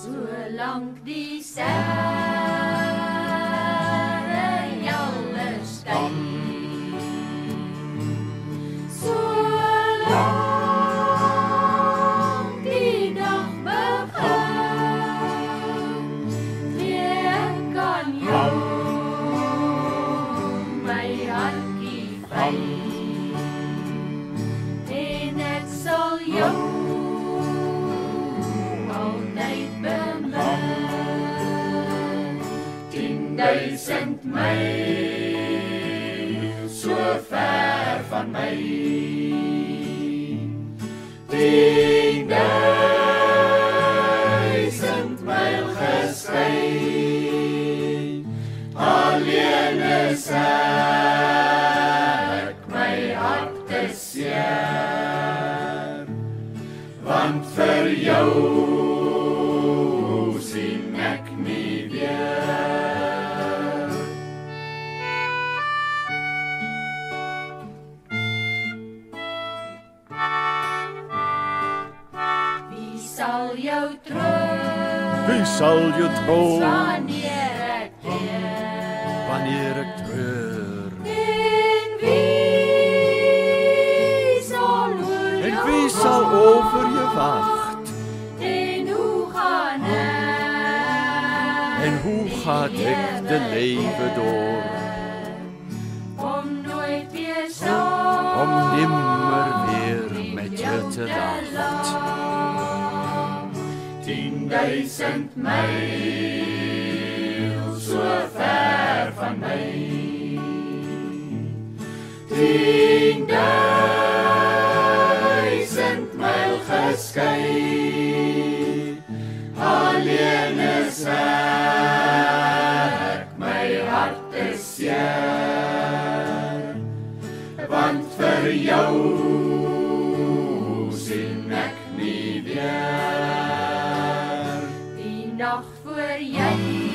Solank die serre helder skyn. Solank die dag begin, weer kan jou my handjie vry. Tienduisend myl so ver van my. Tienduisend myl geskei. Alleen is ek my hart is seer. Want vir jou sal jou troos? Wie sal jou troos Wanneer ek treur? wanneer ek treur? En wie sal oor En jou wie sal oor jou wag? En hoe gaan ek? En hoe gaan ek die lewe deur Om nooit weer saam om nimmer weer met jou te lag? Tienduisend myl so ver van my. Tienduisend myl geskei. Alleen is ek, my hart is seer. Want vir jou sien ek nie weer. Nag voor jy